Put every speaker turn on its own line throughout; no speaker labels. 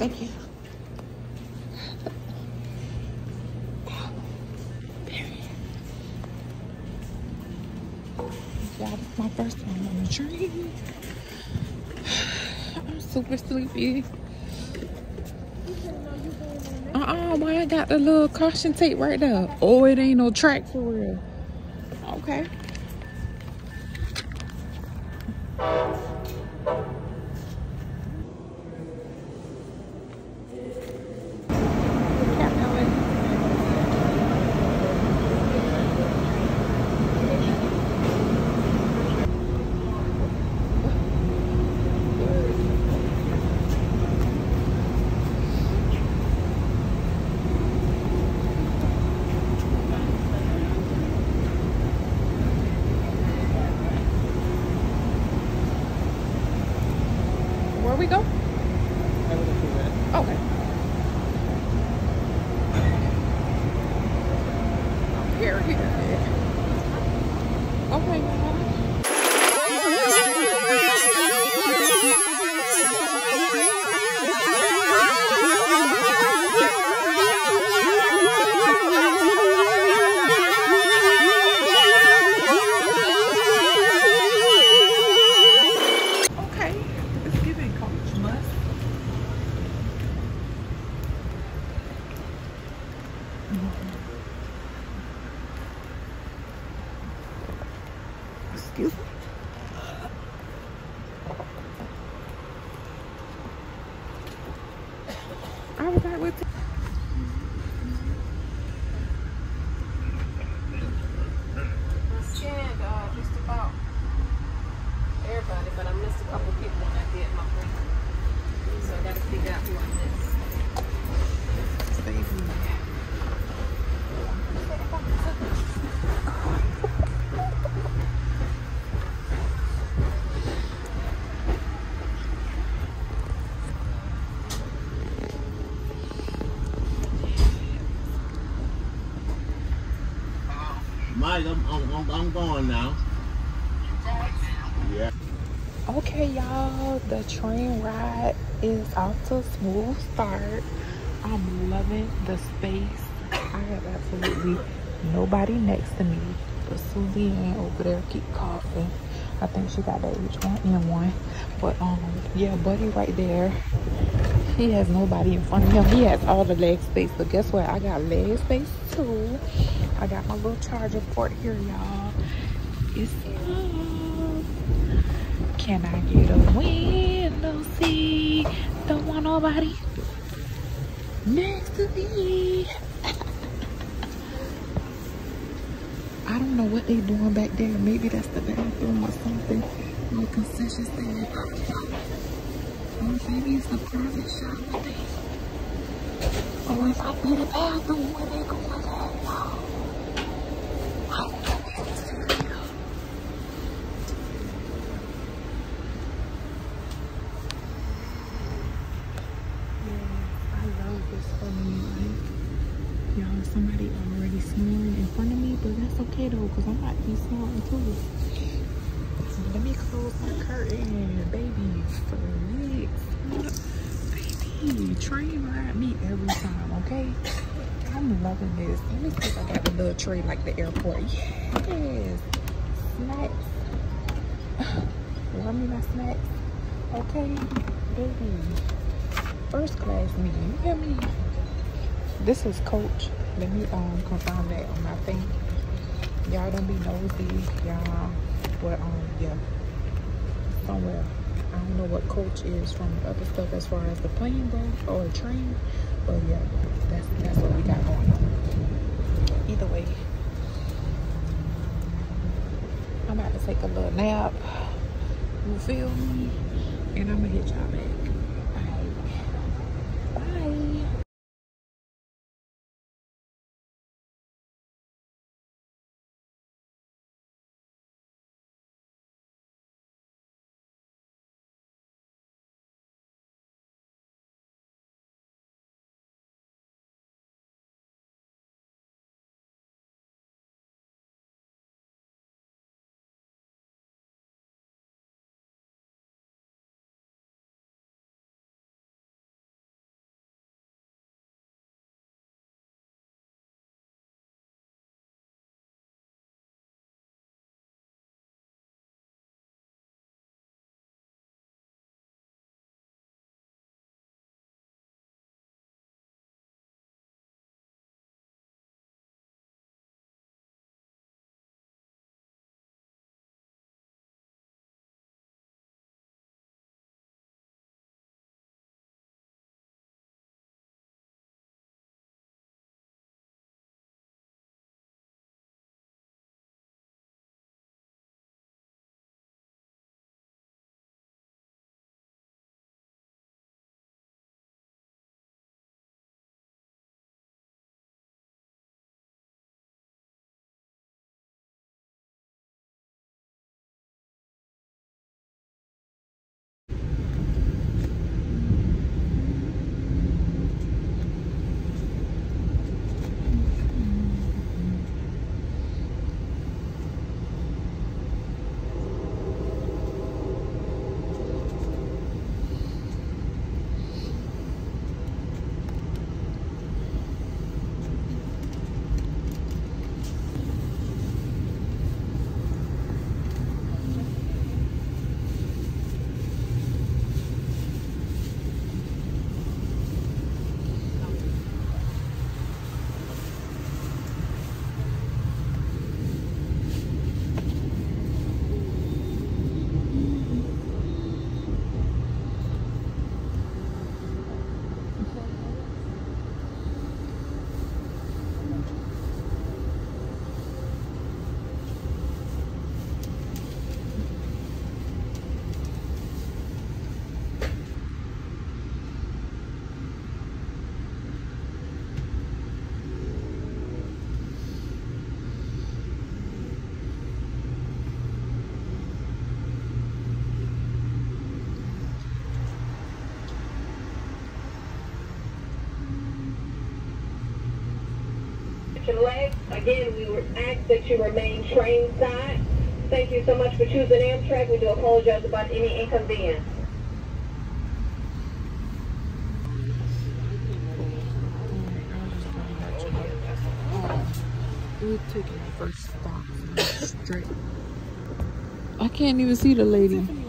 Thank you. My first time on the train. I'm super sleepy. Uh-uh, why I got the little caution tape right there? Oh, it ain't no track for real. Okay. We go? Okay. Here, here. Okay, y'all. Okay. It's giving coach must. Excuse me. I was back with
I scanned uh, just about everybody, but I missed a couple people when I did my break. So I gotta figure out who I missed.
baby.
Mike, I'm, I'm, I'm, going now. Yeah.
Okay, y'all, the train ride is off to a smooth start. I'm loving the space. I have absolutely nobody next to me, but Susie Suzanne over there keep coughing. I think she got the H1N1. But um, yeah, Buddy right there. He has nobody in front of him. He has all the leg space, but guess what? I got leg space too. I got my little charger port here, y'all. It's up. Can I get a window seat? Don't want nobody next to me. I don't know what they doing back there. Maybe that's the bathroom or something. Or concession stand. Or maybe it's the private shower thing. Or it might be the bathroom where they going at, y'all. I don't know where this is. Yeah, I love this for me. Y'all, somebody already snoring in front of me, but that's okay though, because I'm about to be snoring too. Let me close my curtain, baby. Felix. Baby, train ride me every time, okay? I'm loving this. Let me see if I got the little tray like the airport. Yes. Snacks. Love me my snacks. Okay, baby first class me. You hear me? This is coach. Let me um confirm that on my thing. Y'all don't be nosy, y'all. But um yeah. Somewhere. I don't know what coach is from the other stuff as far as the plane goes or the train. But yeah, that's that's what we got going on. Either way. I'm about to take a little nap. You feel me? And I'm gonna hit y'all back.
Again, we ask that you remain train side. Thank you so much for choosing Amtrak. We do apologize about any inconvenience.
Taking the first stop straight. I can't even see the lady.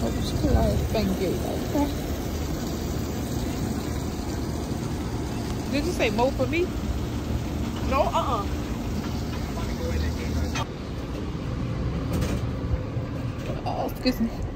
Thank you. Did you say mo for me?
No, uh-uh.
Oh, excuse me.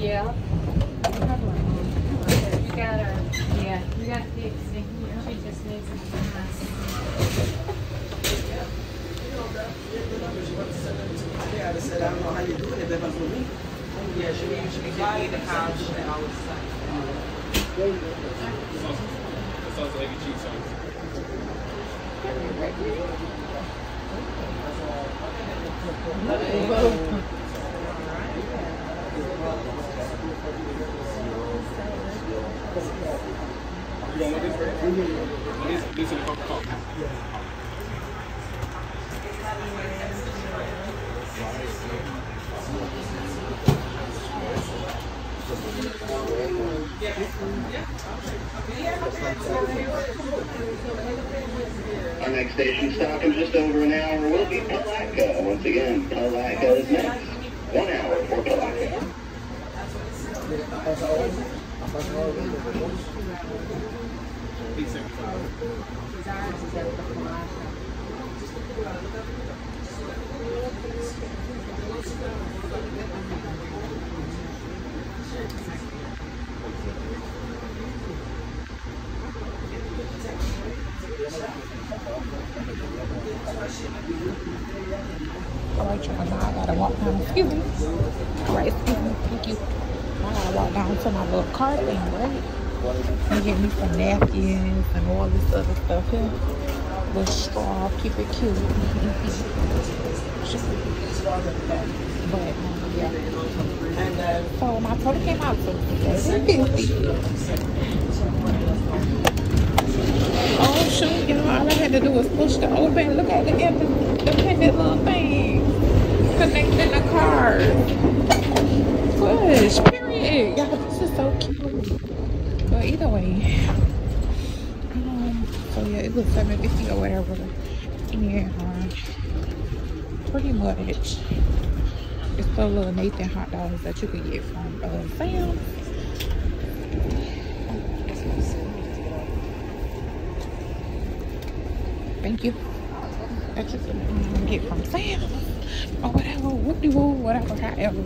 Yeah. You got her. Yeah, you got Dixie. Oh, she just needs a
Yeah, I said, I don't know how you do it, but for me, yeah, she usually give me the couch that I was like,
sounds like a cheese sauce. You
Our next station stop in just over an hour will be Palatka. Once again, Palatka is next. One hour for Palatka.
All right. Now I gotta walk down. Excuse me. All right, excuse me. Thank you. Now I gotta walk down to my little car thing, right? And get me some napkins and all this other stuff here. The straw, keep it cute. but um, yeah.
and uh,
So my total came out to. Oh shoot, you know, all I had to do was push the open. Look at the independent little thing connecting the car. Push, period. But either way, um, so yeah, it was seven fifty or whatever. And um, pretty much, it's the little Nathan hot dogs that you can get from uh, Sam's. Thank you. That you can get from Sam or whatever, whoop de woo, whatever, however.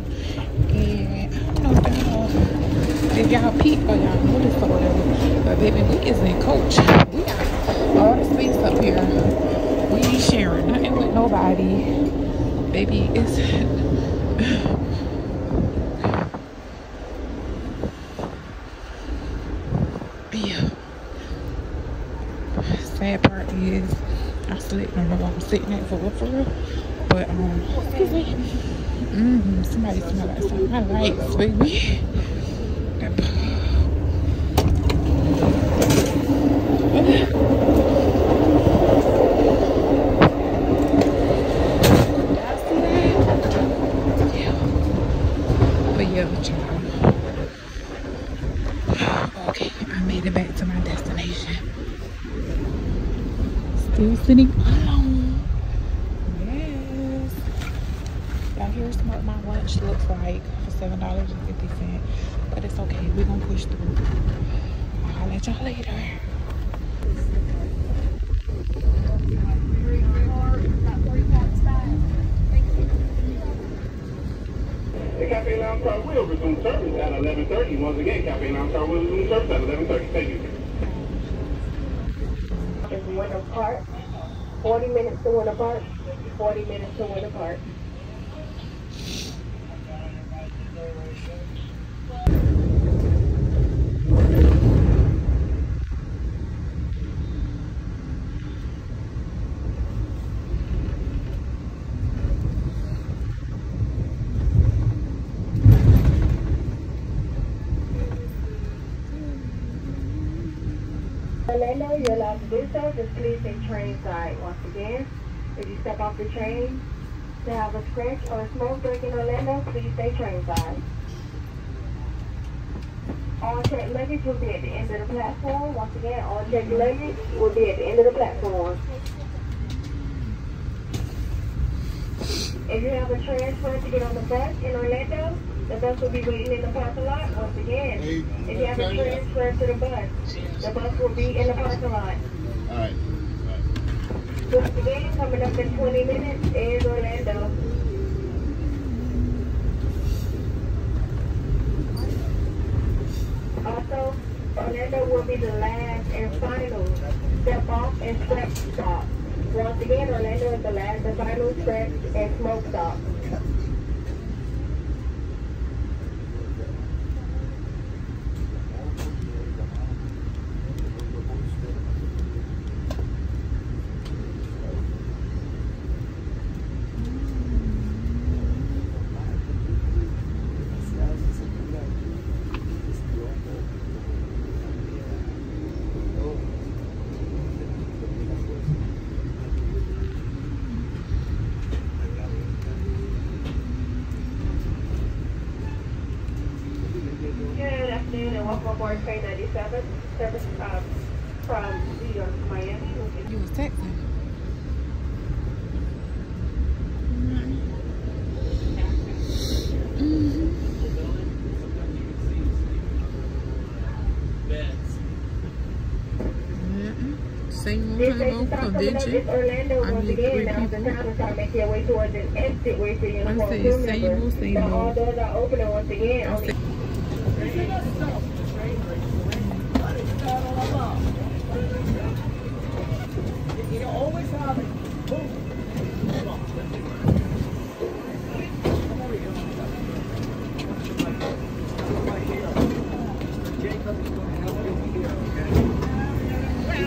And I don't know if y'all, if y'all peep or y'all notice or whatever, but baby, we is in coach. We got all the space up here. We ain't sharing nothing with nobody. Baby, it's yeah. Sad part is I don't know why I'm sitting at for for real. But um, excuse me. Mm-hmm. Somebody smell like something. My lights, baby. But yeah, child. Okay, I made it back to my destination. Still sitting alone. Yes. Y'all here's what my lunch looks like for seven dollars and fifty cent. But it's okay. We're gonna push through. I'll let y'all later.
The Cafe Lounge Car will resume service at 11:30. Once again, Cafe Lounge Car will resume service at 11:30. Thank you.
Is Winter Park. 40 minutes to Winter Park. 40 minutes to Winter Park. Orlando, you're allowed to do so. Just please stay train side. Once again, if you step off the train to have a scratch or a smoke break in Orlando, please stay train side. All checked luggage will be at the end of the platform. Once again, all checked luggage will be at the end of the platform. If you have a transfer to get on the bus in Orlando, the bus will be waiting in the parking lot. Once again, if you have a transfer to the bus, the bus will be in the parking lot.
All right.
Once again, coming up in 20 minutes is Orlando. Also, Orlando will be the last and final step off and stretch stop. Once again, Orlando is the last and final stretch and smoke stop. Good afternoon and welcome aboard train 97, service um, from New York to Miami.
You was texting. Same
This
Rainbow
station stop coming up
Convention.
is Orlando
I
once
mean,
again.
three
Now it's the
people.
time to start making your way towards an exit way for uniform
I said
crew
same
members.
old,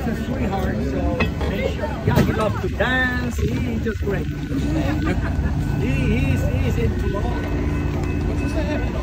a sweetheart, so yeah, he loves to dance. He's just great. he, he's, he's into all. What does that happen?